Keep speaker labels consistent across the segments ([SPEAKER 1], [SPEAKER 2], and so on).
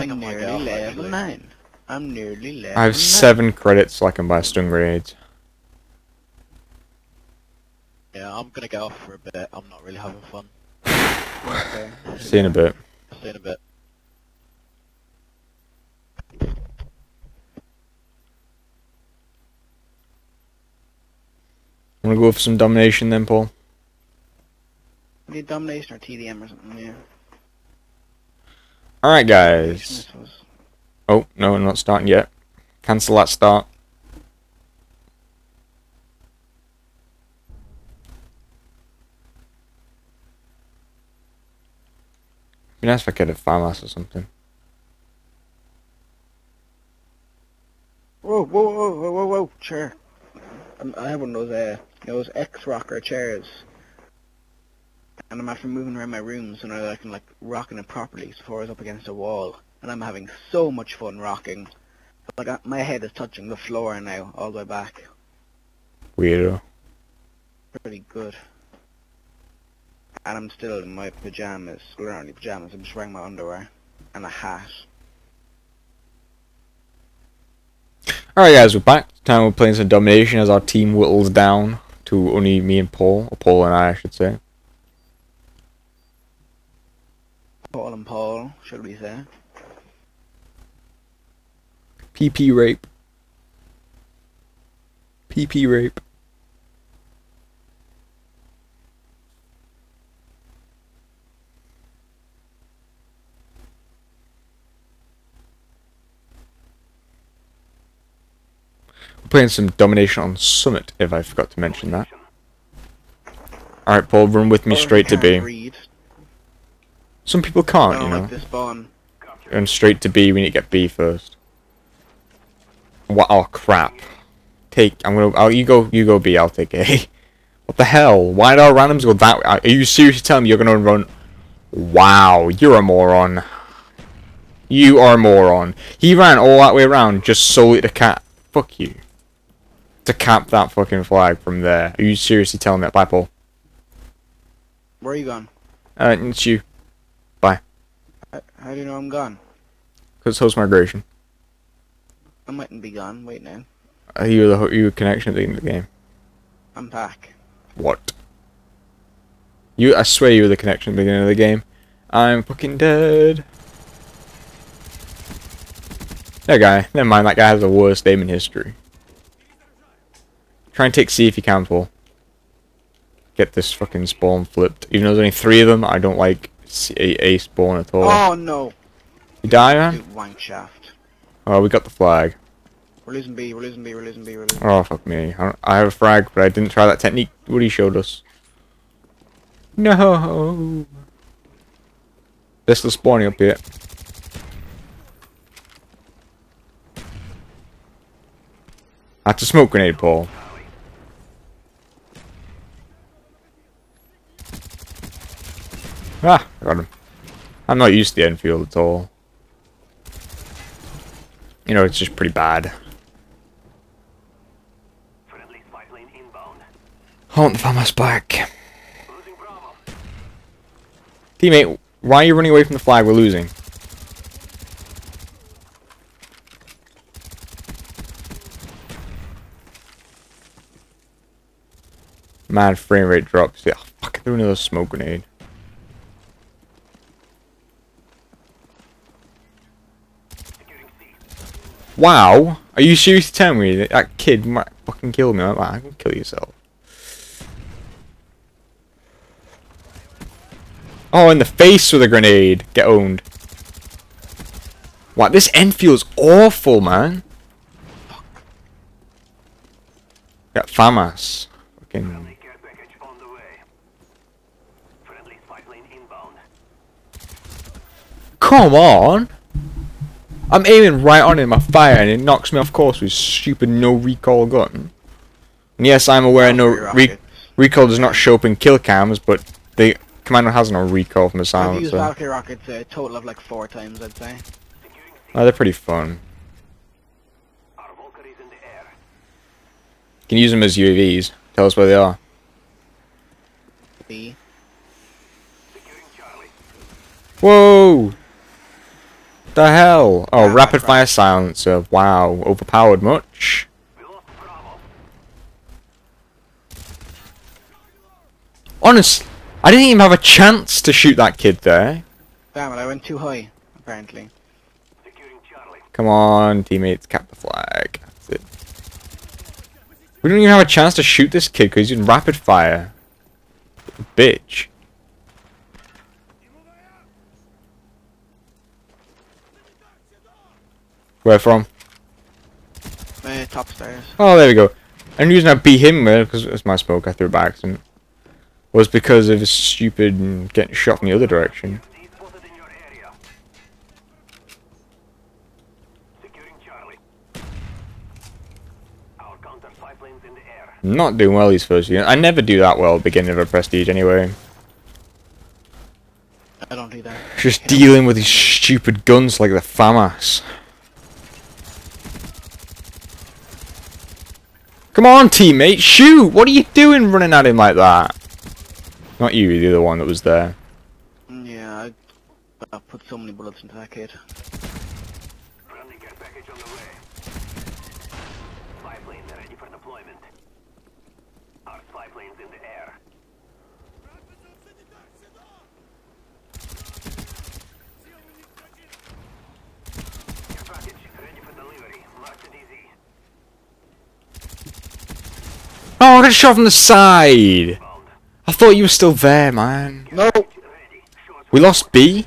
[SPEAKER 1] think
[SPEAKER 2] I'm
[SPEAKER 1] I'm
[SPEAKER 2] nearly
[SPEAKER 1] already
[SPEAKER 2] level
[SPEAKER 1] actually.
[SPEAKER 2] 9. I'm nearly level
[SPEAKER 3] I have
[SPEAKER 2] 9.
[SPEAKER 3] seven credits so I can buy stun grenades.
[SPEAKER 1] Yeah, I'm gonna get off for a bit. I'm not really having fun.
[SPEAKER 2] Okay.
[SPEAKER 3] See you in a bit.
[SPEAKER 1] See you in a bit.
[SPEAKER 3] Wanna go for some domination then, Paul?
[SPEAKER 2] Need domination or TDM or something, yeah.
[SPEAKER 3] Alright, guys. Oh, no, not starting yet. Cancel that start. Be nice if I could have farmhouse or something.
[SPEAKER 2] Whoa, whoa, whoa, whoa, whoa, whoa, chair. I'm, I have one of those, uh, those X-Rocker chairs. And I'm after moving around my room so now I can, like, rocking it properly before I was up against a wall. And I'm having so much fun rocking. Like, uh, my head is touching the floor now, all the way back.
[SPEAKER 3] Weirdo.
[SPEAKER 2] Pretty good. And I'm still in my pajamas. Well, not really pajamas, I'm just wearing my underwear. And a hat.
[SPEAKER 3] Alright guys, we're back. Time we're playing some domination as our team whittles down to only me and Paul. Or Paul and I, I should say.
[SPEAKER 2] Paul and Paul, should we say.
[SPEAKER 3] PP rape. PP rape. We're playing some domination on Summit, if I forgot to mention that. Alright, Paul, run with me
[SPEAKER 2] oh,
[SPEAKER 3] straight to B.
[SPEAKER 2] Read.
[SPEAKER 3] Some people can't,
[SPEAKER 2] I
[SPEAKER 3] you know.
[SPEAKER 2] like this.
[SPEAKER 3] And straight to B, we need to get B first. What? Oh crap! Take. I'm gonna. I'll, you go. You go B. I'll take A. What the hell? Why did our randoms go that way? Are you seriously telling me you're gonna run? Wow, you're a moron. You are a moron. He ran all that way around just solely to cap. Fuck you. To cap that fucking flag from there. Are you seriously telling me that? Paul.
[SPEAKER 2] Where are you going?
[SPEAKER 3] Uh, it's you.
[SPEAKER 2] How, do you know I'm gone?
[SPEAKER 3] Cause host migration.
[SPEAKER 2] I mightn't be gone. Wait now.
[SPEAKER 3] Uh, you were the you were connection at the end of the game.
[SPEAKER 2] I'm back.
[SPEAKER 3] What? You, I swear you were the connection at the beginning of the game. I'm fucking dead. That guy. Never mind, that guy has the worst name in history. Try and take C if you can, Paul. Get this fucking spawn flipped. Even though there's only three of them, I don't like a, a spawn at all.
[SPEAKER 2] Oh no!
[SPEAKER 3] You die, man?
[SPEAKER 2] Dude, wank shaft.
[SPEAKER 3] Oh, we got the flag.
[SPEAKER 2] We're losing B. We're losing B. We're losing B. We're losing.
[SPEAKER 3] Oh, fuck me. I, I have a frag, but I didn't try that technique Woody showed us. No! They're still spawning up here. That's a smoke grenade, Paul. Ah, got him. I'm not used to the Enfield at all. You know, it's just pretty bad. I want the farmer's back. Teammate, why are you running away from the flag? We're losing. Man, frame rate drops. Yeah, fuck, I threw another smoke grenade.
[SPEAKER 4] Securing C.
[SPEAKER 3] Wow, are you seriously telling me that that kid might fucking kill me? I'm like, I can kill yourself. Oh, in the face with a grenade. Get owned. Wow, this Enfield's awful, man. Got FAMAS. Fucking.
[SPEAKER 4] Friendly care package on the way. Friendly spy plane inbound.
[SPEAKER 3] Come on! I'm aiming right on him, I fire, and it knocks me off course with stupid no recoil gun. And yes, I'm aware no re recall does not show up in kill cams, but the Commando has no recoil from the
[SPEAKER 2] I've used
[SPEAKER 3] silencer.
[SPEAKER 2] Valkyrie rockets a total of like four times, I'd say.
[SPEAKER 3] Oh, they're pretty fun.
[SPEAKER 4] Our Volker is in the air.
[SPEAKER 3] You can use them as UAVs. Tell us where they are.
[SPEAKER 2] B.
[SPEAKER 3] Whoa! The hell? Oh, rapid fire silencer. Wow, overpowered much.
[SPEAKER 4] We lost Bravo.
[SPEAKER 3] Honest, I didn't even have a chance to shoot that kid there.
[SPEAKER 2] Damn it, I went too high, apparently.
[SPEAKER 3] Come on, teammates, cap the flag. That's it. We don't even have a chance to shoot this kid because he's in rapid fire. Bitch. Where from?
[SPEAKER 2] Uh, top stairs.
[SPEAKER 3] Oh, there we go. And the reason I beat him because it was my smoke I threw by accident was because of his stupid getting shot in the other direction.
[SPEAKER 4] Z spotted in your area. Securing Charlie. Our counter spy planes in the air.
[SPEAKER 3] Not doing well these first units. I never do that well at the beginning of a prestige anyway.
[SPEAKER 2] I don't do that.
[SPEAKER 3] Just dealing with these stupid guns like the FAMAS. Come on, teammate, shoot! What are you doing running at him like that? Not you, the other one that was there.
[SPEAKER 2] Yeah, I, I put so many bullets into that kid.
[SPEAKER 4] Friendly care package on the way. Spy planes ready for deployment. Our spy planes in the air. Care package ready for delivery. Mark the DZ.
[SPEAKER 3] Oh, I got shot from the side! I thought you were still there, man.
[SPEAKER 2] No!
[SPEAKER 4] Ready. Show us
[SPEAKER 3] We lost B?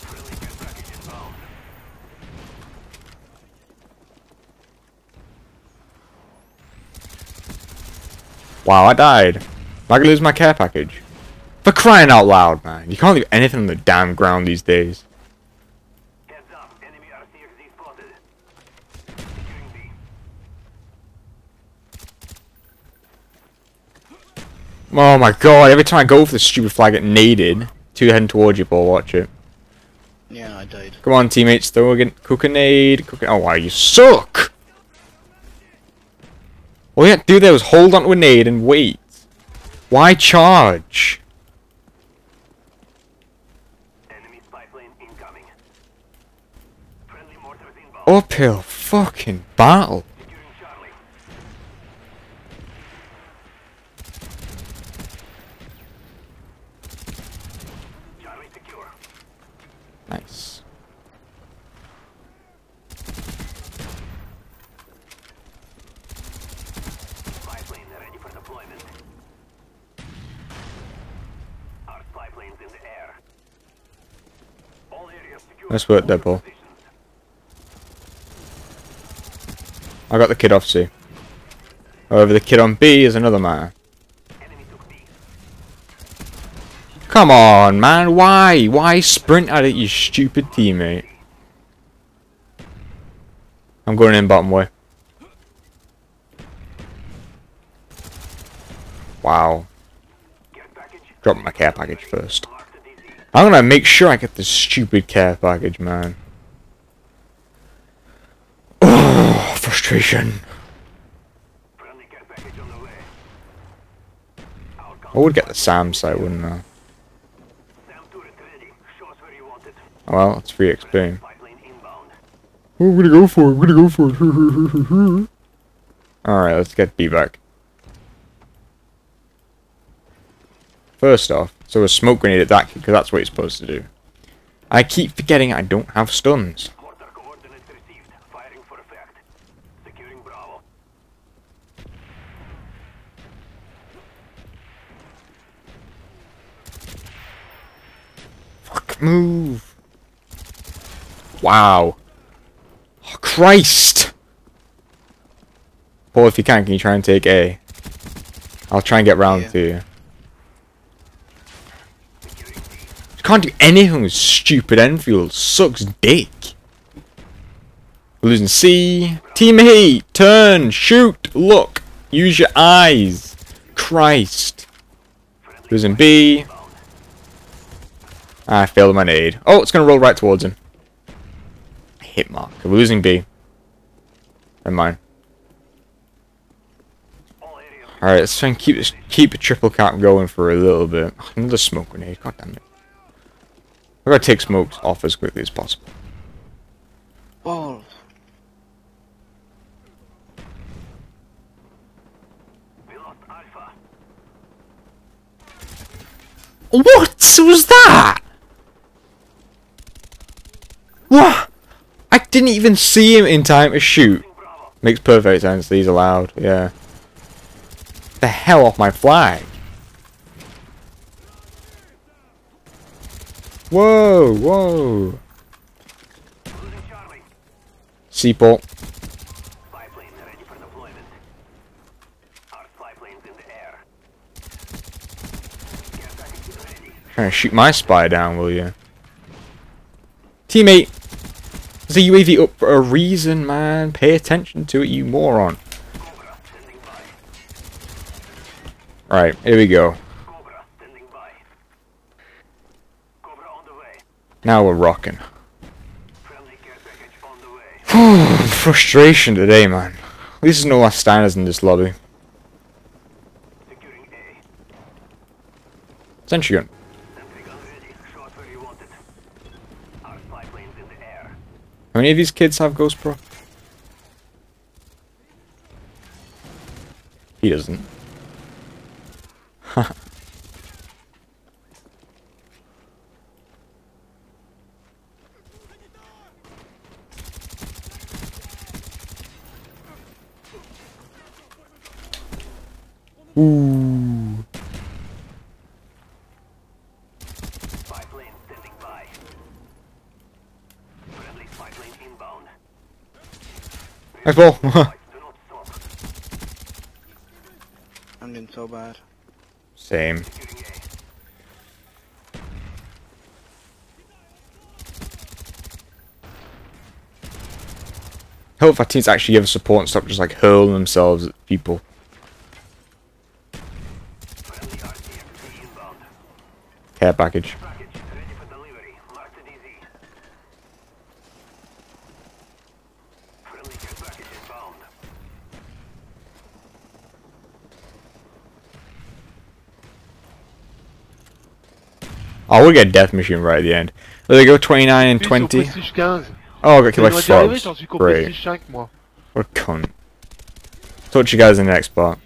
[SPEAKER 4] friendly care package inbound.
[SPEAKER 3] Wow, I died. Am I gonna lose my care package? For crying out loud, man. You can't leave anything on the damn ground these days. Oh my god, every time I go for this stupid flag, it get naded. Two heading towards you, Paul, watch it.
[SPEAKER 2] Yeah, I died.
[SPEAKER 3] Come on, teammates, throw again. Cook a nade. Cook a- oh, wow, you suck! All you had to do there was hold onto a nade and wait. Why charge?
[SPEAKER 4] Enemy spy plane incoming. Friendly mortars inbound.
[SPEAKER 3] Uphill fucking battle.
[SPEAKER 4] Securing Charlie. Charlie secure.
[SPEAKER 3] Nice.
[SPEAKER 4] Spy plane ready for deployment. Our spy planes in the air. All areas secure.
[SPEAKER 3] Nice work Paul. I got the kid off C. However, the kid on B is another matter. Come on, man. Why? Why sprint at it, you stupid teammate? I'm going in bottom way. Wow. Drop my care package first.
[SPEAKER 4] Mark the DZ.
[SPEAKER 3] I'm gonna make sure I get this stupid care package, man. Oh, frustration.
[SPEAKER 4] Friendly care package on the way. Our
[SPEAKER 3] I would get the SAM site, wouldn't I?
[SPEAKER 4] Sam turret ready. Show us where you want it.
[SPEAKER 3] Well, it's free XP.
[SPEAKER 4] Spy plane inbound.
[SPEAKER 3] Oh, we're gonna go for it. We're gonna go for it. Alright, let's get B back. First off, so a smoke grenade at that kid, because that's what you're supposed to do. I keep forgetting I don't have stuns.
[SPEAKER 4] Mortar coordinates received. Firing for effect. Securing Bravo.
[SPEAKER 3] Fuck, move. Wow. Oh, Christ! Paul, if you can, can you try and take A? I'll try and get round
[SPEAKER 2] Yeah.
[SPEAKER 3] to you.
[SPEAKER 4] Securing B.
[SPEAKER 3] You can't do anything with stupid Enfield. Sucks dick. Losing C. Team Heat. Turn. Shoot. Look. Use your eyes. Christ. Losing B.
[SPEAKER 4] inbound.
[SPEAKER 3] I failed my nade. Oh, it's going to roll right towards him. Hit mark. We're losing B.
[SPEAKER 4] All areas
[SPEAKER 3] Alright, let's try and keep this keep a triple cap going for a little bit. Another smoke grenade. God damn it. I gotta take smokes off as quickly as possible.
[SPEAKER 2] Balls.
[SPEAKER 4] We lost Alpha.
[SPEAKER 3] What was that? What? I didn't even see him in time to shoot. Makes perfect sense. These allowed. Yeah. The hell off my flag. Whoa, whoa.
[SPEAKER 4] Losing Charlie.
[SPEAKER 3] Seaport.
[SPEAKER 4] Spy planes ready for deployment. Our spy planes in the air. Care package ready.
[SPEAKER 3] Trying to shoot my spy down, will you? Teammate! There's a UAV up for a reason, man. Pay attention to it, you moron.
[SPEAKER 4] Cobra standing by.
[SPEAKER 3] Right, here we go.
[SPEAKER 4] Cobra standing by. Cobra on the way.
[SPEAKER 3] Now we're rocking.
[SPEAKER 4] Friendly care package on the way.
[SPEAKER 3] Frustration today, man. At least there's no last standers in this lobby. Sentry gun.
[SPEAKER 4] Sentry gun ready. Shot where you want it. Our spy planes in the air.
[SPEAKER 3] How many of these kids have Ghost Pro? He doesn't. Ooh.
[SPEAKER 4] Spy plane standing by. Friendly spy plane inbound.
[SPEAKER 3] Nice ball.
[SPEAKER 4] Spies do not stop.
[SPEAKER 2] I'm doing so bad.
[SPEAKER 3] Same.
[SPEAKER 4] Securing A.
[SPEAKER 3] Hope our teams actually give us support and stop just like hurling themselves at people.
[SPEAKER 4] Friendly RCXD inbound.
[SPEAKER 3] Care package.
[SPEAKER 4] Package ready for delivery. Mark the DZ. Friendly care package.
[SPEAKER 3] Oh, we'll get Death Machine right at the end. There they go, 29 and
[SPEAKER 5] Je suis sur
[SPEAKER 3] 20. Oh, I got killed by
[SPEAKER 5] Ça m'est déjà arrivé,
[SPEAKER 3] frogs.
[SPEAKER 5] j'en suis qu'au
[SPEAKER 3] Great.
[SPEAKER 5] Prestige 5 moi.
[SPEAKER 3] What a cunt. Talk to you guys in the next part.